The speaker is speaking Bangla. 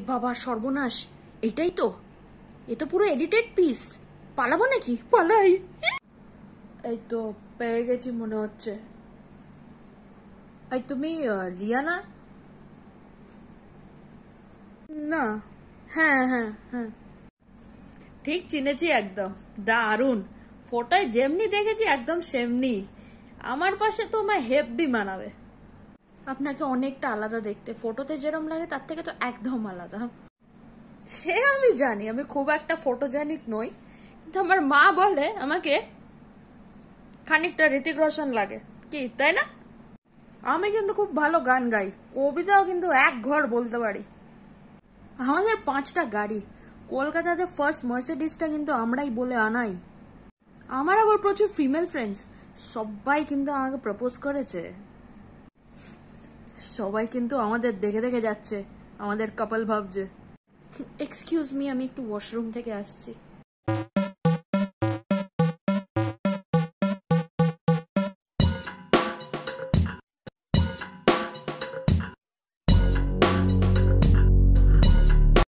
বাবা সর্বনাশ। এটাই তো। এ তো পুরো এডিটেড পিস পালাবো নাকি? পালাই। এই তো পেয়ে গেছি মনে হচ্ছে। এই তুমি রিয়ানা? না। হ্যাঁ হ্যাঁ হ্যাঁ। ঠিক চিনেছি একদম। দারুণ। ফটোয় যেমনি দেখেছি, একদম সেমনি। আমার পাশে তো আমার হেভি মানাবে। আপনাকে অনেকটা আলাদা দেখতে। ফটোতে যেরম লাগে, তার থেকে তো একদম আলাদা। সে আমি জানি, আমি খুব একটা ফটোজেনিক নই। কিন্তু আমার মা বলে আমাকে, খানিকটা ঋতিক রোশন লাগে। কি, তাই না? আমি কিন্তু খুব ভালো গান গাই। কবিতাও কিন্তু এক ঘর বলতে পারি। আমাদের পাঁচটা গাড়ি। কলকাতাতে ফার্স্ট মার্সিডিসটা কিন্তু আমরাই বলে আনাই। আমার আবার প্রচুর ফিমেল ফ্রেন্ডস সবাই কিন্তু আমাকে প্রপোজ করেছে। সবাই কিন্তু আমাদের দেখে দেখে যাচ্ছে, আমাদের কপাল ভাবছে। এক্সকিউজ মি আমি একটু ওয়াশরুম থেকে আসছি।